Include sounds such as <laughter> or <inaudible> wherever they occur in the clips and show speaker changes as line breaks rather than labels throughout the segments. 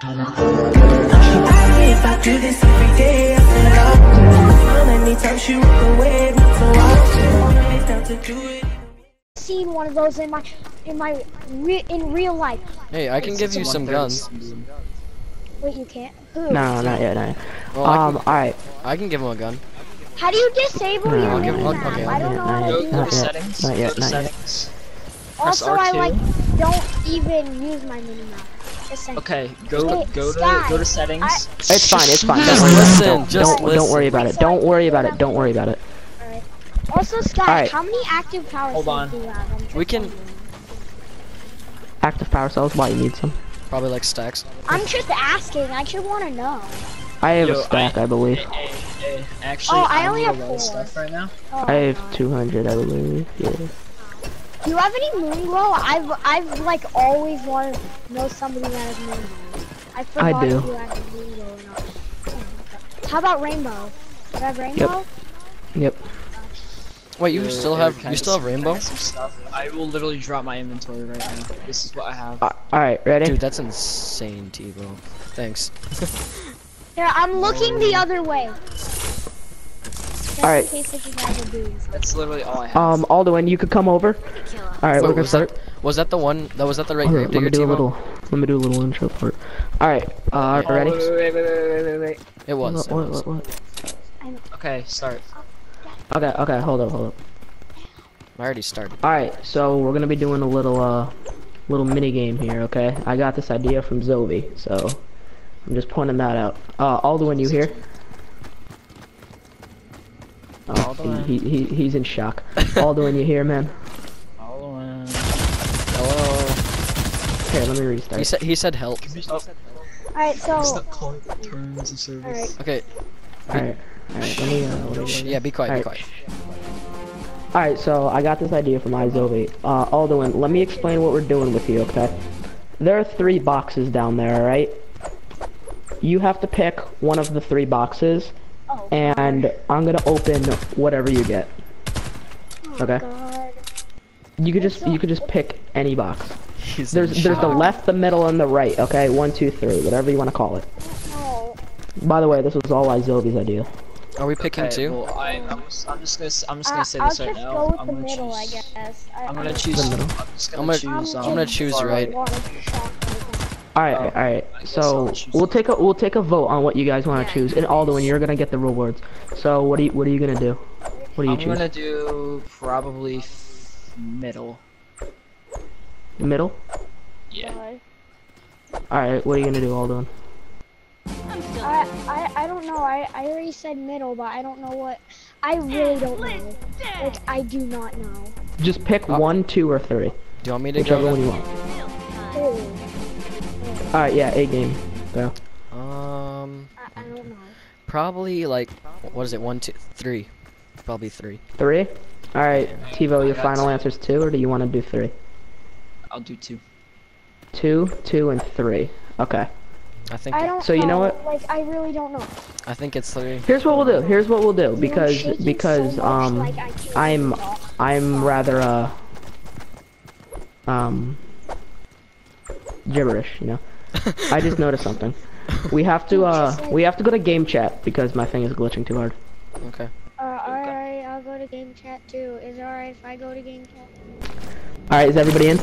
If I do this every day, I feel like How many times she walk away, so I it's down to do it.
Seen one of those in my in my re in real life.
Hey, I can give you some guns.
Wait, you can't. Who?
No, not yet, not yet.
Well, I
Um, alright.
I can give him a gun.
How do you disable
No,
your
I'll
give-
mini
I'll-
map?
okay,
I don't
give-
know how
Not
to
yet, not yet,
settings.
not yet, not yet.
Also,
Press
I
R2.
like don't even use my mini map.
Okay, go
Hey,
go to go to settings.
It's fine, it's fine. Don't <laughs> worry about it.
listen,
Don't,
just
don't, don't worry about it. Don't worry about it. Don't worry about it.
Alright. Also, Sky,
Alright.
how many active power
Hold
cells
on.
do you have? I'm
We can-
wondering.
Active power cells, why you need some?
Probably like stacks.
I'm just asking. I just want to know.
I have
Yo,
a stack, I, believe.
Hey, hey, hey, Actually,
Oh, I only have four.
stuff right now.
Oh,
I have 200, I believe. Yeah.
Do you have any moon glow? I've I've like always wanted to know somebody that has moon glow. I forgot I
do.
if you have moon glow or not. My God. How about rainbow? Do you have rainbow?
Yep. yep.
Wait, you
Yo,
still have you still have
just- can I
rainbow?
have some stuff? I will literally drop my inventory right now. This is what I have.
Uh, Alright, ready?
Dude, that's insane, Tebow. Thanks.
Here, I'm looking the other way. Just
Alright.
in case if you guys are doing something.
That's literally all I have.
Um, Alduin, you could come over. Alright, we're gonna
was that was that the one that was that the right
Hold on, let me do a
Tebow?
little. Let me do a little intro part. Alright, uh,
Oh,
ready?
Wait, wait, wait, wait, wait, wait, wait.
It was.
What,
it
what,
was.
what, what?
Okay, start.
Okay, okay, hold up, hold up.
I already started.
Alright, so we're gonna be doing a little, uh, little mini game here, okay? I got this idea from Zovi, so I'm just pointing that out. Uh, Alduin, you here? Oh,
Alduin.
he, he, he, he's in shock. Alduin, you here, man? <laughs>
Follow in.
Hello.
Here, let me
He
restart.
said he said help.
Oh,
Alright, so
stop calling it terms of service.
alright.
Okay.
Alright, alright, let me, uh, let me
Shh, yeah, be quiet. Be quiet.
Alright, so I got this idea from iZovi. Uh, Alduin, let me explain what we're doing with you, okay? There are three boxes down there, alright? You have to pick one of the three boxes,
Oh,
and I'm gonna open whatever you get.
oh
okay.
God.
You could just you could just pick any box.
He's
There's there's the left, the middle, and the right. Okay, one, two, three, whatever you want to call it.
No.
By the way, this was all iZovi's idea.
Are we picking
Okay,
two?
well, I, I'm, just, I'm just gonna, s- I'm just
Uh,
gonna say
I'll
this right now.
go with
I'm
the
gonna
middle, I
choose,
guess. I,
I'm gonna choose.
The middle.
I'm just gonna
I'm gonna-
choose.
I'm
gonna choose
far
right.
All right, all right. So we'll take a we'll take a vote on what you guys want to choose. And Alduin, you're gonna get the rewards. So what are you what are you gonna do? What do you
I'm
choose?
gonna do probably middle.
Middle.
Yeah.
All right. What are you gonna do, Alduin?
I, I, I don't know. I, I already said middle, but I don't know what. I really don't know. Like, I do not know.
Just pick
Uh,
one, two, or three.
Do you want me to
Whichever
go?
one you want.
Who?
All right. Yeah. A game. Go.
Um,
I, I don't know.
probably like what is it? One, two, three. Probably three.
Three. All right. Tivo, your final
two.
answer is two, or do you want to do three?
I'll do two.
Two, two, and three. Okay.
I think.
I don't
So you know
know.
what?
Like, I really don't know.
I think it's three.
Here's what we'll do. Here's what we'll do because because
so much,
um
like, I can't
I'm. I'm rather uh um gibberish, you know. I just noticed something. We have to uh we have to go to game chat because my thing is glitching too hard.
Okay.
Uh, alright, I'll go to game chat too. Is it alright if I go to game chat?
All right, is everybody in?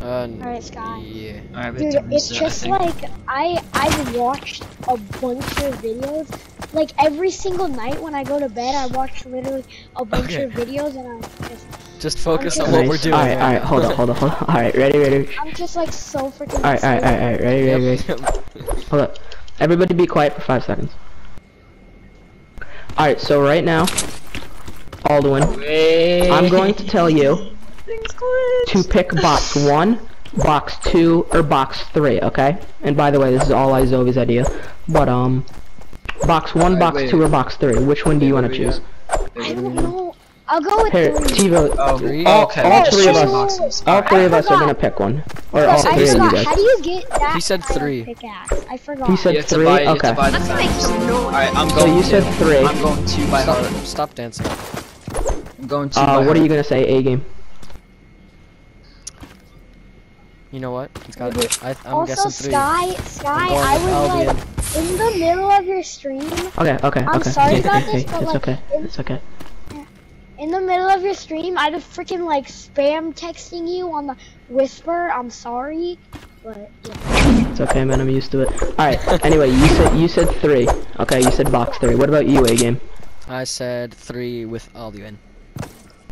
Uh,
Alright, Sky.
yeah.
Alright,
Dude, it's
reset, I
just
think.
like I I've watched a bunch of videos. Like every single night when I go to bed, I watch literally a bunch
Okay.
of videos, and I'm just
Just focus
Okay.
on what we're doing.
All right, all right, hold on, hold on, hold on. All right, ready, ready.
I'm just like so freaking.
All right, all right, all right, all right, ready, ready, ready. Hold up. Everybody be quiet for five seconds. All right, so right now, Alduin,
Wait.
I'm going to tell you to pick box one, box two, or box three, okay? And by the way, this is all Izovi's idea. But, um, box one,
Wait,
box
wait.
two, or box three? Which one do you want to choose?
I don't know. I'll go with
Here,
three.
Tivo,
Oh,
Three?
all,
okay.
all three of us,
Boxes.
all three
I
of us are gonna pick one. Or
Wait,
all
I
three of you guys.
How do you get that?
He said three.
Pickaxe? I forgot.
He said
You
three?
buy, you have to
Okay.
buy the. Alright, I'm
So
going
you said
to.
three.
I'm going two by heart.
Stop, stop dancing.
I'm going two
Uh,
by
what are you gonna say, A game?
You know what? He's got
Maybe.
it. I, I'm
also,
guessing three.
Sky, Sky, I
with
was
Albion.
like in the middle of your stream.
Okay, okay,
I'm
okay.
sorry
Hey,
about this,
hey,
but,
it's
like,
okay. It's okay.
In the middle of your stream, I'd have freaking like spam texting you on the whisper. I'm sorry, but yeah.
It's okay, man. I'm used to it. All right. Anyway, you said you said three. Okay, you said box three. What about you, A game?
I said three with Alduin.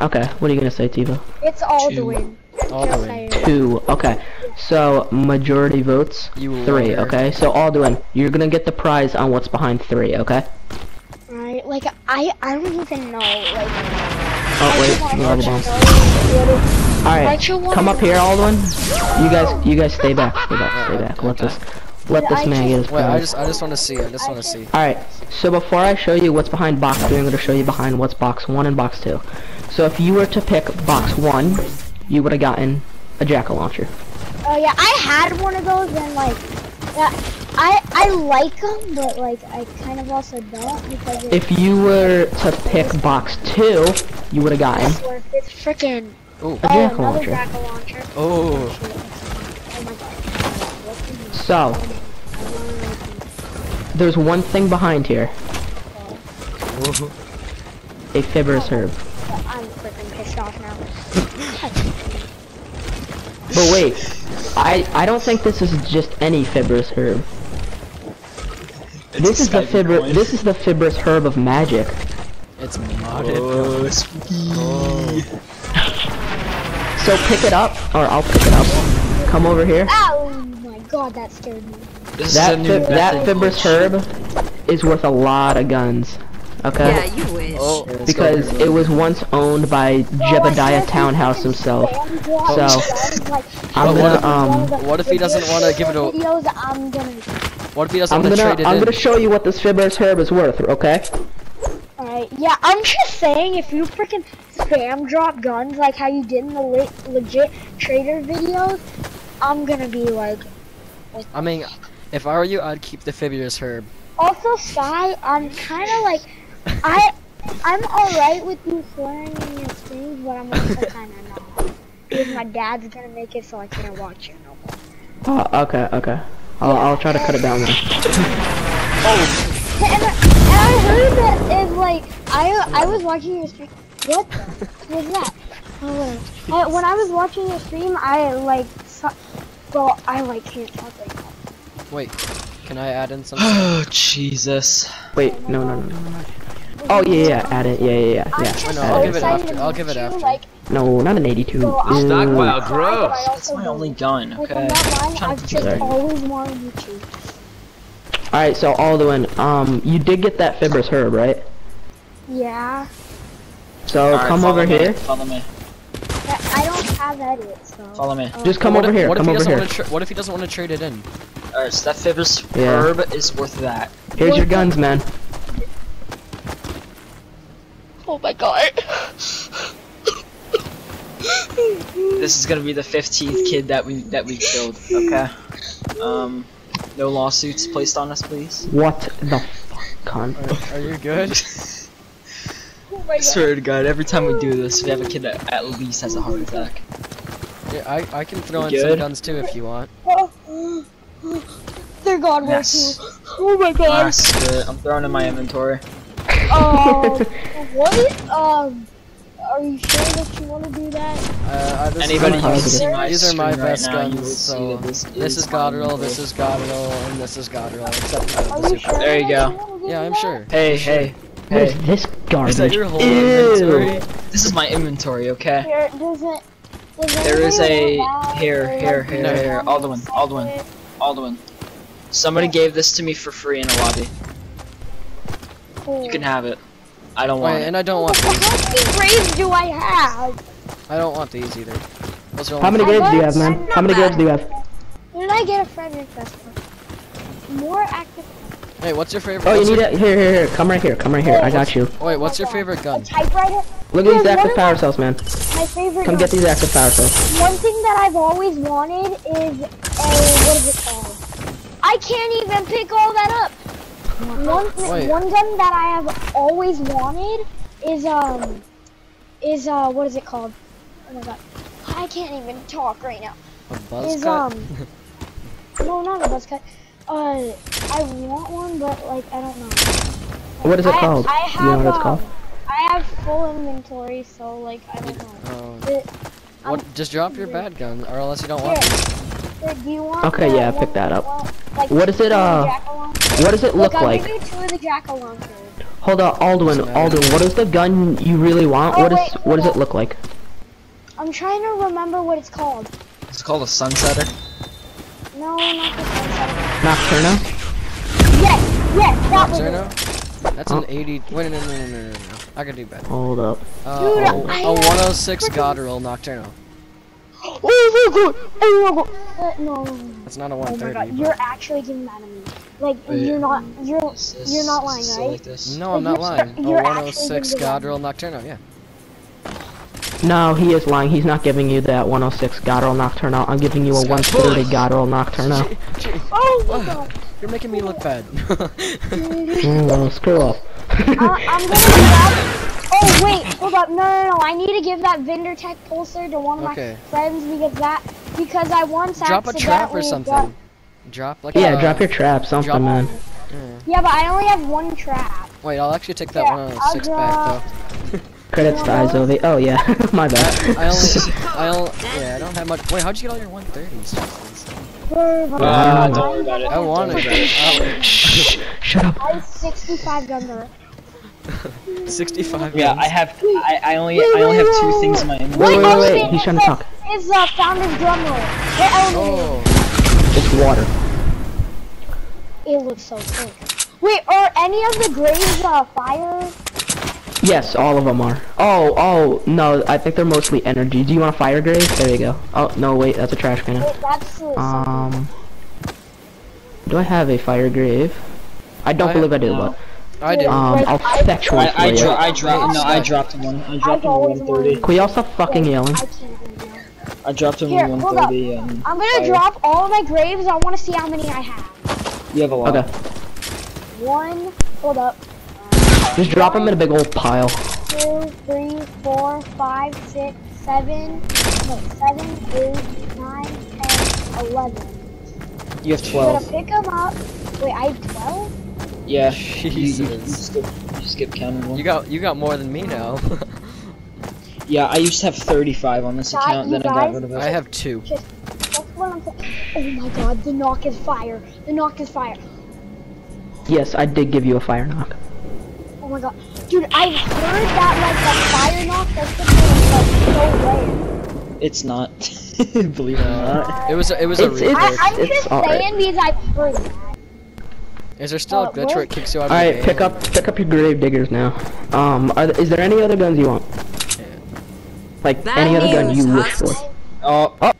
Okay. What are you gonna say, Tivo?
it's Alduin.
Alduin.
Just.
Two. Okay. So majority votes
You
three.
liar.
Okay. So Alduin, you're gonna get the prize on what's behind three. Okay.
Right? Like I, I don't even know. Like
Oh
I
wait,
just
you have a bomb.
what it-
All
I
right.
just wanna
Come up here,
know-
Alduin. You guys, you guys stay back. Stay back. Stay back. Let this, let this man get his
Wait, I just I just want to see. I just want to see.
Alright, so before I show you what's behind box 3, I'm going to show you behind what's box 1 and box 2. So if you were to pick box 1, you would have gotten a jack-o'-launcher.
Oh yeah, I had one of those and like that. I I like them, but like I kind of also don't because
If you were to pick box 2, you would have gotten
worth it's freaking
Ooh.
Oh, a
oh another
jack-o'-launcher.
jack-o'-launcher.
Oh.
Oh my god.
So, there's one thing behind here. A fibrous herb.
Oh, I'm freaking pissed off now. <laughs>
But wait, I I don't think this is just any fibrous herb. This is the fibr this is the fibrous herb of magic.
It's modded.
Oh, spooky.
So pick it up, or I'll pick it up. Come over here.
Oh my god, that scared me.
This
That
is a new
fib that
method.
fibrous herb is worth a lot of guns. Okay?
Yeah, you wish.
Oh,
Because it was once owned by Jebediah Townhouse himself. So, I'm
what
gonna
if-
um
what if he doesn't wanna give it a-
Videos, I'm gonna.
What if he doesn't
I'm gonna
trade it
I'm
in?
gonna show you what this fibrous herb is worth, okay?
Alright, yeah, I'm just saying, if you freaking spam drop guns like how you did in the le legit trader videos, I'm gonna be like.
I mean, if I were you, I'd keep the Fibrous herb.
Also, Sky, I'm kind of like, I, <laughs> I'm alright with you swearing in your streams, but I'm also <laughs> kind of not. Because my dad's gonna make it so I can't watch it no more.
Oh, okay, okay. I'll I'll try to cut it down then.
And, I- and I heard that it's like I I was watching your stream. What the was that? Oh. I, uh, when I was watching your stream, I like saw. Well, I like can't talk right now.
Wait, can I add in <sighs> some?
Oh, Jesus.
Wait, no, no, no, no, no. Oh yeah, yeah, add it. Yeah, yeah, yeah, yeah.
just
oh,
no,
I'll give it after, I'll give it after.
Like,
No, not an 82.
so I'm
Ew.
Stockpile,
I
gross. That's my only gun, okay?
I'm not lying,
trying
I've just
Sorry.
always wanted you to.
All right, so Alduin, um, you did get that fibrous herb, right?
Yeah.
So
Alright,
come over
me,
here.
Follow me.
But I don't have edit, so.
Follow me.
uh,
Just come
what
over
if,
here.
What if
Come
he
over
doesn't
here.
want to? Tra- what if he doesn't want to trade it in?
Alright, so that fibrous
Yeah.
herb is worth that.
Here's your guns, man.
Oh my god. <laughs>
This is gonna be the 15th kid that we that we killed. Okay. Um, no lawsuits placed on us, please.
What the fuck, cunt?
Are, are you good?
Oh <laughs> my
I swear to God, every time we do this, we have a kid that at least has a heart attack.
yeah, I I can throw in
You
some guns too if you want.
They're gone way
Yes.
Oh my god.
That's good. I'm throwing in my inventory.
Um, <laughs> what? Um, are you sure that you want to do that?
Uh, this
Anybody
is
who can see my
these are my
screen right
best
now,
guns. So
this
this is
my
Godroll, this
inventory.
is Godroll, and this is Godroll. Except for the super.
sure?
There you go.
wanna
Yeah, I'm sure.
Hey, hey,
What is
hey.
this garbage?
Is that your whole
Ew.
inventory?
This is my inventory, okay?
Here, does it? Does
There is a- here, here, here,
do you
here,
want me to
Alduin, Alduin. Alduin. Somebody gave this to me for free in a lobby.
Cool.
You can have it. I don't want
Wait,
it.
and I don't want
How
these.
many grades do I have?
I don't want these either. Those are
How many graves do you have, man? How many graves do you have?
When did I get a friend request for? More active.
Wait, what's your favorite?
Oh, you need it? Here, here, here. Come right here. Come right here. I got you.
Wait, what's your favorite gun?
A
gun?
typewriter.
Look at these active power cells, man.
My favorite.
Come
gun.
get these active power cells.
One thing that I've always wanted is a what is it called? I can't even pick all that up. One
Wait.
one gun that I have always wanted is um is uh what is it called? Oh my god, I can't even talk right now.
A buzz
is
cut?
um. <laughs> no, not a buzz cut. Uh, I want one, but like I don't know.
What is it
I,
called?
I
you
have
know what it's
um,
called?
I have full inventory, so like I don't know.
Oh,
It-
what? Just drop your bad gun, or unless you don't want. It.
Here, do you want?
Okay,
the
yeah,
one
pick that up.
Like,
What is it,
two of the
uh. What does it look
I'll
like?
give you two of the.
Hold on, Aldwin,
Doesn't.
Aldwin, what is the gun you really want?
Oh,
What is
wait,
what does it look like?
I'm trying to remember what it's called.
It's called a sunsetter.
No, not the sunset.
Nocturno?
Yes, yes, that was.
Nocturno? That's
Oh.
an 80. Wait, no, no, no, no, no, no, no. I can do better.
Hold up.
Uh,
Dude,
a,
I
a
have
106
freaking-
God Nocturno.
Oh my god! Oh my! Uh, no, no, no.
That's not a
Oh my
130.
god, you're actually getting mad at me. Like,
Wait.
you're not, you're, you're not lying, right?
Like this?
No, I'm
Like,
not lying.
st- you're
A 106
gonna
God
lie.
roll Nocturno, yeah.
No, he is lying. He's not giving you that 106 Godroll Nocturno. I'm giving you a 130 Godroll Nocturno. <laughs>
Oh my god! <sighs>
You're making me look bad. <laughs>
Mm, screw off.
Uh, I'm gonna <laughs> grab. Oh wait, hold up! No, no, no! I need to give that Vindertech pulsar to one of
Okay.
my friends because that because I once
Drop a trap or something.
got-
Drop like
yeah,
a,
drop your trap, something,
drop-
man.
Yeah, but I only have one trap.
Wait, I'll actually take that
Yeah,
106
I'll
back though.
Credits to Izovi. Oh, yeah, <laughs> my bad.
I only, I only, <laughs> yeah, I don't have much. Wait, how'd you get all your 130s?
Ah, don't worry about it.
I wanted that.
Shh, shut up.
I have 65 gun
Oh, <laughs> 65.
Yeah,
guns.
I have. I, I only. I only have two things in my
Wait,
inventory.
wait, wait,
shit,
he's trying to
it's,
talk.
It's uh, Founder's drum roll. The elevator.
Oh,
It's water.
It looks so sick. Wait, are any of the graves uh, fire?
Yes, all of them are. Oh, oh, no, I think they're mostly energy. Do you want a fire grave? There you go. Oh, no, wait, that's a trash can.
Wait, that's
Um, do I have a fire grave? I don't
I-
believe I do,
no.
I do.
but um, I'll fetch one
I, I, dro I dropped. No, I dropped one. I dropped him
always
in 130.
Can we all stop fucking yelling?
I can't do that.
I dropped him
Here,
in
hold up.
130. Um,
I'm gonna
fire.
drop all of my graves. I want to see how many I have.
You have a lot.
Okay,
One. Hold up.
just drop them in a big old pile.
Two, three, four, five, six, seven. No, seven, eight, nine, ten, eleven.
You have
I'm gonna pick them up. Wait, I have twelve.
Yeah. <laughs> You, you, you, skip, you skip counting one.
You got, you got more than me now. <laughs>
Yeah, I used to have 35 on this
Guys,
account,
you
then I got
guys-
rid of
I have two.
Just that's what I'm. Oh my god, the knock is fire. The knock is fire.
Yes, I did give you a fire knock.
Oh my god. Dude, I've heard that like the fire knock that's just like so rare.
It's not. <laughs> Believe it or not.
It was, a, it was a
It's-
replay.
it's-
I, I'm
it's
just
alright.
saying because I've heard that.
Is there still a
Uh,
glitch where
where-
it kicks you out of
All
the game?
pick up, pick up your grave diggers now. Um, are th is there any other guns you want?
Yeah.
Like
Bad
any other gun you wish for?
Oh, oh.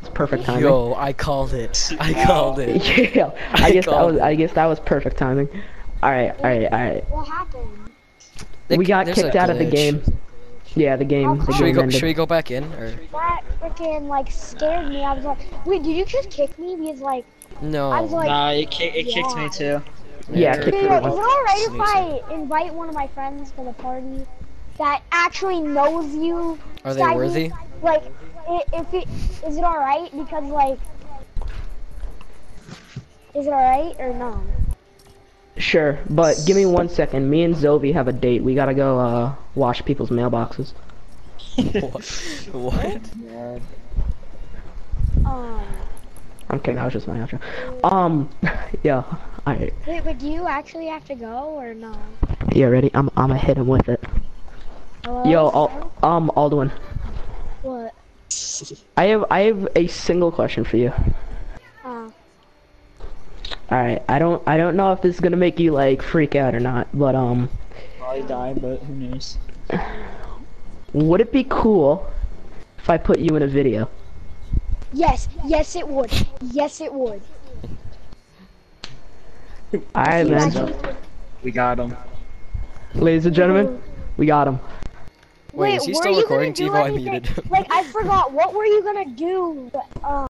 It's perfect timing.
Yo, I called it. I <laughs> called it.
yeah, I
I
guess that was. I guess that was perfect timing. All right, all right, all right.
What happened?
They-
we got
there's
kicked out of the game. Yeah, the game. The
Should
Should we go?
ended.
Should we go back in or
That freaking like scared me. I was like, wait, did you just kick me? Because like,
no?
I was like,
nah, it, ki it kicked me too.
Yeah,
you're-
kick me
is it alright if I invite one of my friends to the party that actually knows you?
Are they
Shaggy?
worthy?
Like, i- if it is it alright? Because like, is it alright or no?
Sure, but give me <laughs> one second. Me and Zovi have a date. We gotta go uh wash people's mailboxes. <laughs> <laughs>
what?
Um,
I'm kidding. That was just my outro. Um, <laughs> yeah. Alright.
wait, but do you actually have to go or no?
Yeah, ready? I'm I'm gonna hit him with it.
Hello?
Yo, Al- um, Aldwin.
What?
I have I have a single question for you.
Uh,
All right, I don't I don't know if this is gonna make you like freak out or not, but um,
Probably die, but who knows?
would it be cool if I put you in a video?
Yes, yes it would. Yes it would.
All right,
You
man.
We got him.
Ladies and gentlemen, we got him.
Wait,
Wait,
is he still recording,
do
Tivo? I
anything-
muted.
Like I forgot. What were you gonna do? Um.